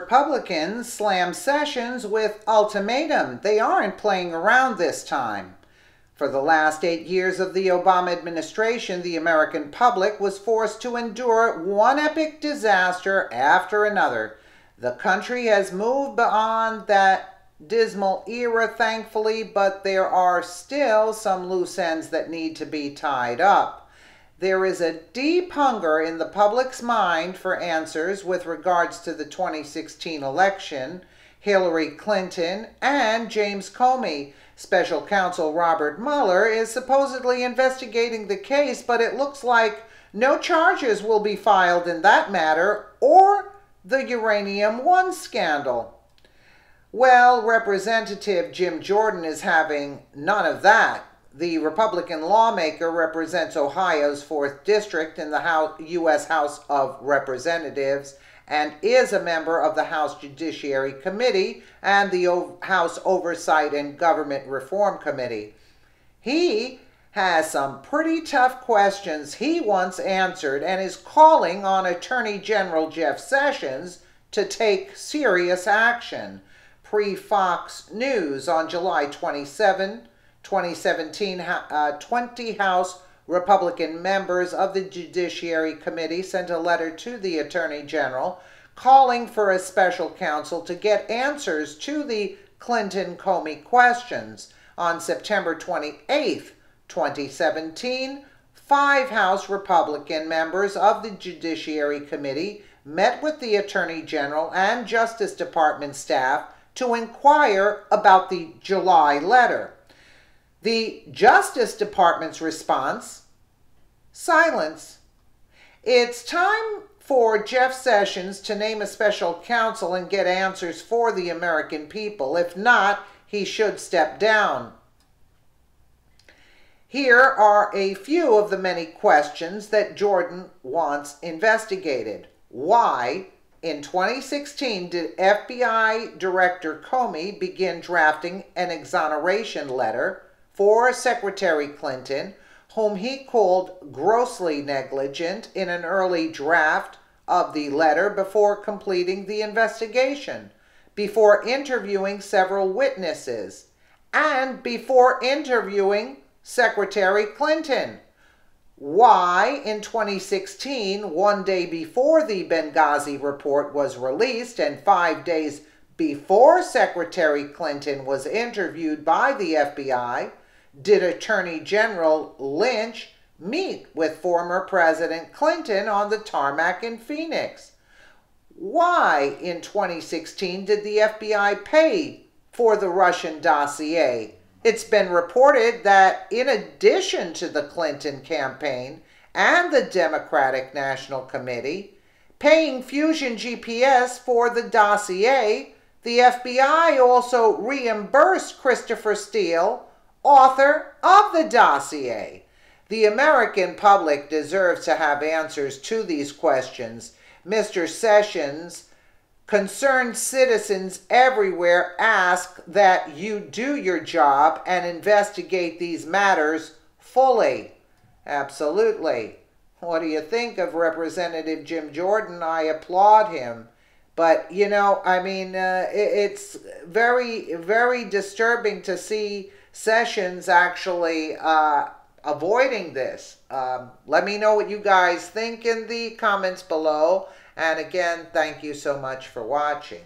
Republicans slam Sessions with ultimatum. They aren't playing around this time. For the last eight years of the Obama administration, the American public was forced to endure one epic disaster after another. The country has moved beyond that dismal era, thankfully, but there are still some loose ends that need to be tied up. There is a deep hunger in the public's mind for answers with regards to the 2016 election, Hillary Clinton, and James Comey. Special counsel Robert Mueller is supposedly investigating the case, but it looks like no charges will be filed in that matter or the Uranium One scandal. Well, Representative Jim Jordan is having none of that. The Republican lawmaker represents Ohio's 4th District in the House, U.S. House of Representatives and is a member of the House Judiciary Committee and the o- House Oversight and Government Reform Committee. He has some pretty tough questions he wants answered and is calling on Attorney General Jeff Sessions to take serious action. Pre Fox News on July 27, 2017, uh, 20 House Republican members of the Judiciary Committee sent a letter to the Attorney General calling for a special counsel to get answers to the Clinton Comey questions. On September 28, 2017, five House Republican members of the Judiciary Committee met with the Attorney General and Justice Department staff to inquire about the July letter. The Justice Department's response silence. It's time for Jeff Sessions to name a special counsel and get answers for the American people. If not, he should step down. Here are a few of the many questions that Jordan wants investigated. Why, in 2016, did FBI Director Comey begin drafting an exoneration letter? For Secretary Clinton, whom he called grossly negligent in an early draft of the letter before completing the investigation, before interviewing several witnesses, and before interviewing Secretary Clinton. Why, in 2016, one day before the Benghazi report was released and five days before Secretary Clinton was interviewed by the FBI, did Attorney General Lynch meet with former President Clinton on the tarmac in Phoenix? Why, in 2016, did the FBI pay for the Russian dossier? It's been reported that, in addition to the Clinton campaign and the Democratic National Committee paying Fusion GPS for the dossier, the FBI also reimbursed Christopher Steele author of the dossier. The American public deserves to have answers to these questions. Mr. Sessions, concerned citizens everywhere ask that you do your job and investigate these matters fully. Absolutely. What do you think of Representative Jim Jordan? I applaud him. But, you know, I mean, uh, it's very, very disturbing to see Sessions actually uh, avoiding this. Um, let me know what you guys think in the comments below. And again, thank you so much for watching.